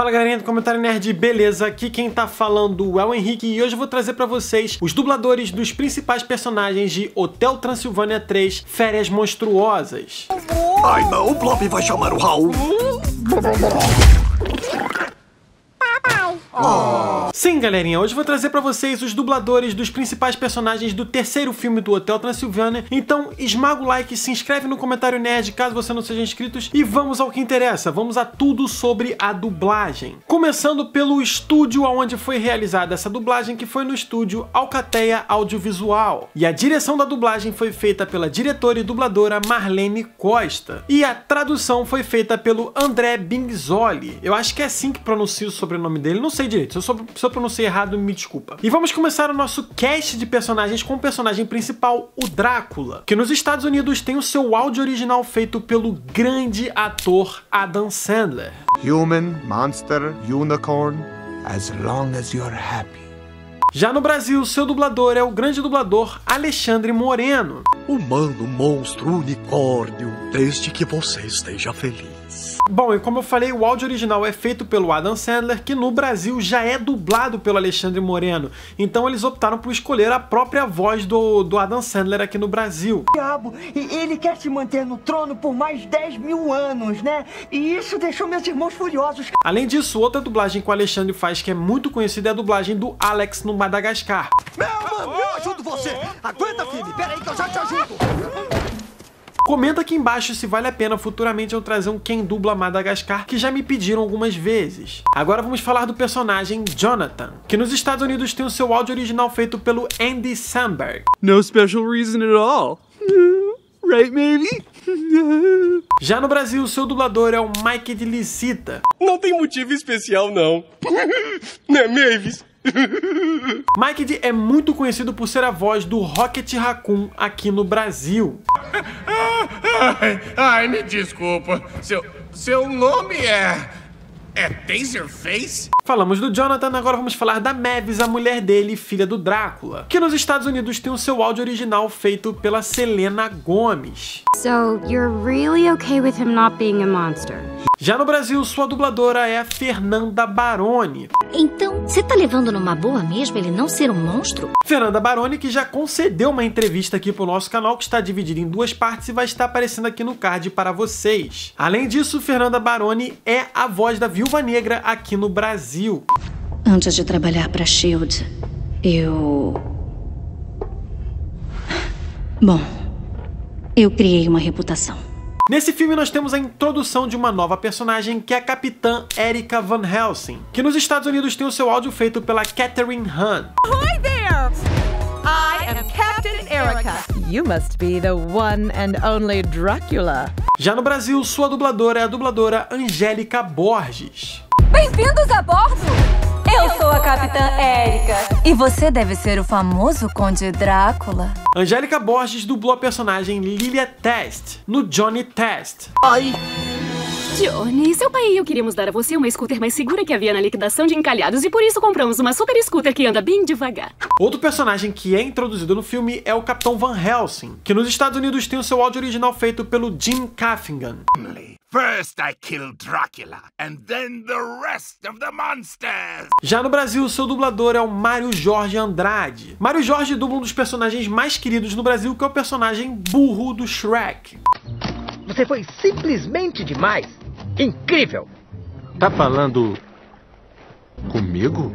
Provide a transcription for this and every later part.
Fala galerinha do Comentário Nerd, beleza? Aqui quem tá falando é o Henrique e hoje eu vou trazer pra vocês os dubladores dos principais personagens de Hotel Transilvânia 3 Férias Monstruosas. Ai não, o Plop vai chamar o Raul. Sim, galerinha, hoje vou trazer pra vocês os dubladores dos principais personagens do terceiro filme do Hotel Transilvânia. Então, esmaga o like, se inscreve no comentário nerd caso você não seja inscrito e vamos ao que interessa. Vamos a tudo sobre a dublagem. Começando pelo estúdio onde foi realizada essa dublagem, que foi no estúdio Alcateia Audiovisual. E a direção da dublagem foi feita pela diretora e dubladora Marlene Costa. E a tradução foi feita pelo André Bingzoli. Eu acho que é assim que pronuncia o sobrenome dele, não sei direito. Se eu, sou, se eu pronunciei errado, me desculpa. E vamos começar o nosso cast de personagens com o personagem principal, o Drácula, que nos Estados Unidos tem o seu áudio original feito pelo grande ator Adam Sandler. Human, monster, unicorn, as long as you're happy. Já no Brasil, seu dublador é o grande dublador Alexandre Moreno. Humano, monstro, unicórnio, desde que você esteja feliz. Bom, e como eu falei, o áudio original é feito pelo Adam Sandler, que no Brasil já é dublado pelo Alexandre Moreno. Então eles optaram por escolher a própria voz do, do Adam Sandler aqui no Brasil. Diabo, e ele quer se manter no trono por mais 10 mil anos, né? E isso deixou meus irmãos furiosos. Além disso, outra dublagem que o Alexandre faz que é muito conhecida é a dublagem do Alex no Madagascar. Meu mano, eu ajudo você. Aguenta, filho. Pera aí que eu já te ajudo. Comenta aqui embaixo se vale a pena futuramente eu trazer um Quem Dubla Madagascar, que já me pediram algumas vezes. Agora vamos falar do personagem Jonathan, que nos Estados Unidos tem o seu áudio original feito pelo Andy Samberg. No special reason at all. Right, maybe? Já no Brasil, o seu dublador é o Mike de Licita. Não tem motivo especial, não. né, Mavis? Mike D é muito conhecido por ser a voz do Rocket Raccoon aqui no Brasil. Ai, ai, me desculpa. Seu, seu nome é. É Taserface? Falamos do Jonathan, agora vamos falar da Mavis, a mulher dele, filha do Drácula, que nos Estados Unidos tem o seu áudio original feito pela Selena Gomes. So, you're really okay with him not being a monster? Já no Brasil, sua dubladora é a Fernanda Baroni. Então, você tá levando numa boa mesmo ele não ser um monstro? Fernanda Baroni, que já concedeu uma entrevista aqui pro nosso canal, que está dividida em duas partes e vai estar aparecendo aqui no card para vocês. Além disso, Fernanda Baroni é a voz da Viúva Negra aqui no Brasil. Antes de trabalhar pra SHIELD, eu. Bom, eu criei uma reputação. Nesse filme nós temos a introdução de uma nova personagem que é a Capitã Erika Van Helsing, que nos Estados Unidos tem o seu áudio feito pela Catherine Hahn. Hi there! I am Captain Erica. You must be the one and only Dracula. Já no Brasil, sua dubladora é a dubladora Angélica Borges. Bem-vindos a bordo! Eu sou a Capitã Erika. E você deve ser o famoso Conde Drácula. Angélica Borges dublou a personagem Lilia Test no Johnny Test. Ai. Johnny, seu pai e eu queríamos dar a você uma scooter mais segura que havia na liquidação de encalhados e por isso compramos uma super scooter que anda bem devagar. Outro personagem que é introduzido no filme é o Capitão Van Helsing, que nos Estados Unidos tem o seu áudio original feito pelo Jim Caffingham. First I kill Dracula, and then the rest of the monsters. Já no Brasil, seu dublador é o Mário Jorge Andrade. Mário Jorge dubla um dos personagens mais queridos no Brasil, que é o personagem burro do Shrek. Você foi simplesmente demais. Incrível. Tá falando comigo?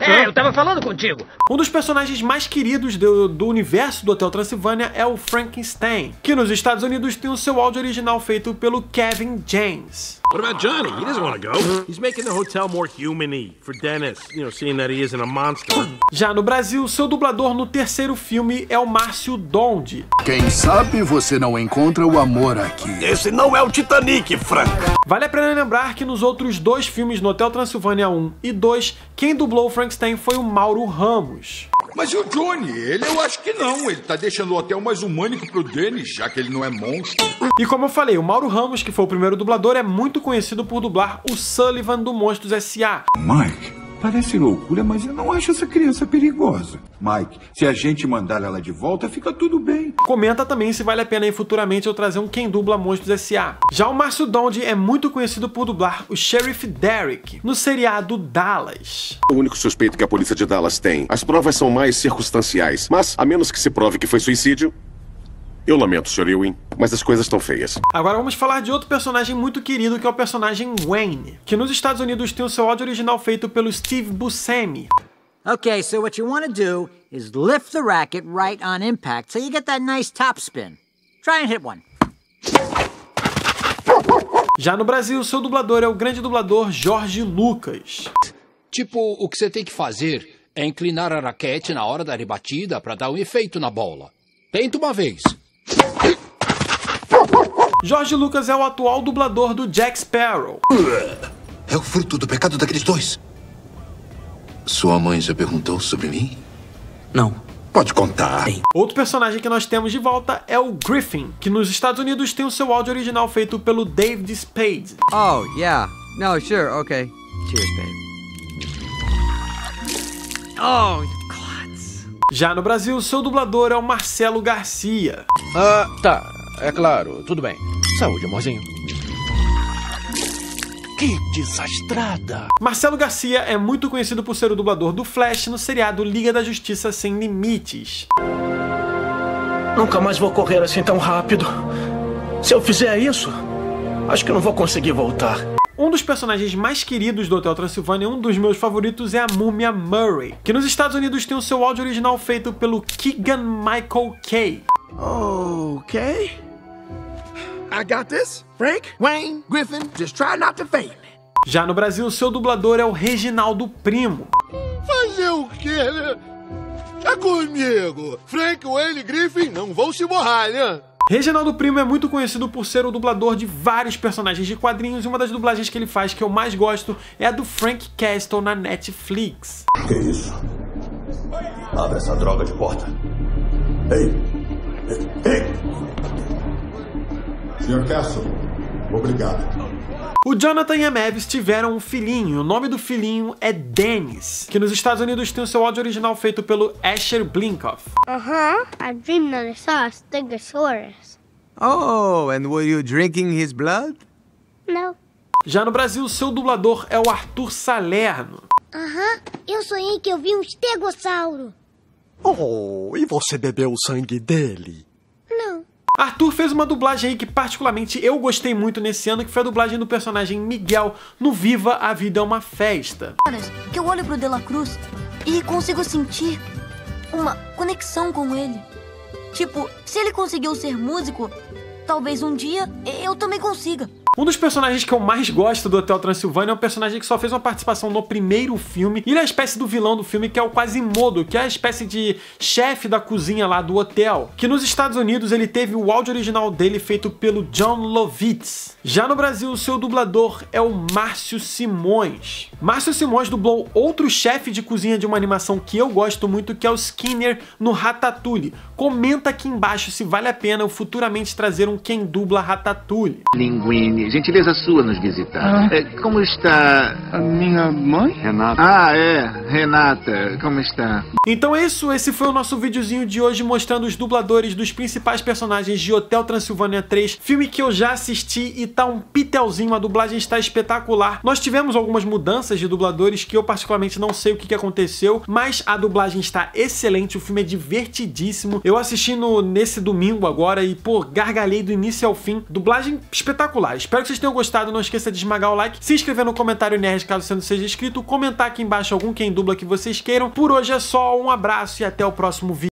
É, eu tava falando contigo. Um dos personagens mais queridos do, do, universo do Hotel Transilvânia é o Frankenstein, que nos Estados Unidos tem o seu áudio original feito pelo Kevin James. What about Johnny? He doesn't want to go. He's making the hotel more human-y for Dennis, you know, seeing that he isn't a monster. Já no Brasil, seu dublador no terceiro filme é o Márcio Donde. Quem sabe você não encontra o amor aqui. Esse não é o Titanic, Frank. Vale a pena lembrar que nos outros dois filmes, no Hotel Transilvânia 1 e 2, quem dublou o Frankenstein foi o Mauro Ramos. Mas e o Johnny? Ele eu acho que não. Ele tá deixando o hotel mais humânico pro Dennis, já que ele não é monstro. E como eu falei, o Mauro Ramos, que foi o primeiro dublador, é muito conhecido por dublar o Sullivan do Monstros S.A. Mike, Parece loucura, mas eu não acho essa criança perigosa. Mike, se a gente mandar ela de volta, fica tudo bem. Comenta também se vale a pena aí futuramente eu trazer um Quem Dubla Monstros S.A. Já o Márcio Donde é muito conhecido por dublar o Sheriff Derrick no seriado Dallas. O único suspeito que a polícia de Dallas tem. As provas são mais circunstanciais, mas a menos que se prove que foi suicídio, eu lamento, Sr. Ewing, mas as coisas estão feias. Agora vamos falar de outro personagem muito querido, que é o personagem Wayne, que nos Estados Unidos tem o seu áudio original feito pelo Steve Buscemi. Okay, so what you want to do is lift the racket right on impact so you get that nice top spin. Try and hit one. Já no Brasil, seu dublador é o grande dublador Jorge Lucas. Tipo, o que você tem que fazer é inclinar a raquete na hora da rebatida para dar um efeito na bola. Tenta uma vez. Jorge Lucas é o atual dublador do Jack Sparrow. É o fruto do pecado daqueles dois. Sua mãe já perguntou sobre mim? Não. Pode contar. Outro personagem que nós temos de volta é o Griffin, que nos Estados Unidos tem o seu áudio original feito pelo David Spade. Oh, yeah. No, sure, okay. Cheers, babe. Oh, Já no Brasil, seu dublador é o Marcelo Garcia. Ah, tá. É claro, tudo bem. Saúde, amorzinho. Que desastrada! Marcelo Garcia é muito conhecido por ser o dublador do Flash no seriado Liga da Justiça Sem Limites. Nunca mais vou correr assim tão rápido. Se eu fizer isso, acho que não vou conseguir voltar. Um dos personagens mais queridos do Hotel Transilvânia, um dos meus favoritos, é a Múmia Murray, que nos Estados Unidos tem o seu áudio original feito pelo Keegan Michael Kay. Okay. I got this. Frank, Wayne, Griffin, just try not to fail me. Já no Brasil, seu dublador é o Reginaldo Primo. Fazer o quê, né? É comigo. Frank, Wayne Griffin não vão se borrar, né? Reginaldo Primo é muito conhecido por ser o dublador de vários personagens de quadrinhos e uma das dublagens que ele faz que eu mais gosto é a do Frank Castle na Netflix. Que isso? Abre essa droga de porta. Ei! Ei! Ei! Sr. Castle, obrigado. O Jonathan e a Mavis tiveram um filhinho, e o nome do filhinho é Dennis, que nos Estados Unidos tem o seu áudio original feito pelo Asher Blinkoff. Uh-huh. I dreamed that I saw a Stegosaurus. Oh, and were you drinking his blood? No. Já no Brasil, seu dublador é o Arthur Salerno. Aham, uh-huh. eu sonhei que eu vi um estegossauro. Oh, e você bebeu o sangue dele? Arthur fez uma dublagem aí que particularmente eu gostei muito nesse ano, que foi a dublagem do personagem Miguel no Viva a Vida é uma Festa. Que eu olho pro De La Cruz e consigo sentir uma conexão com ele. Tipo, se ele conseguiu ser músico, talvez um dia eu também consiga. Um dos personagens que eu mais gosto do Hotel Transilvânia é um personagem que só fez uma participação no primeiro filme. Ele é a espécie do vilão do filme, que é o Quasimodo, que é a espécie de chefe da cozinha lá do hotel. Que nos Estados Unidos ele teve o áudio original dele feito pelo John Lovitz. Já no Brasil, o seu dublador é o Márcio Simões. Márcio Simões dublou outro chefe de cozinha de uma animação que eu gosto muito, que é o Skinner no Ratatouille. Comenta aqui embaixo se vale a pena eu futuramente trazer um quem dubla Ratatouille. Linguine, gentileza sua nos visitar. Ah. É, como está... A minha mãe? Renata. Ah, é. Renata, como está? Então é isso, esse foi o nosso videozinho de hoje mostrando os dubladores dos principais personagens de Hotel Transilvânia 3, filme que eu já assisti e tá um pitelzinho, a dublagem está espetacular. Nós tivemos algumas mudanças de dubladores que eu particularmente não sei o que, que aconteceu, mas a dublagem está excelente, o filme é divertidíssimo. Eu assisti no, nesse domingo agora e, pô, gargalhei do início ao fim. Dublagem espetacular. Espero que vocês tenham gostado, não esqueça de esmagar o like, se inscrever no comentário nerd caso você não seja inscrito, comentar aqui embaixo algum quem dubla que vocês queiram. Por hoje é só, um abraço e até o próximo vídeo.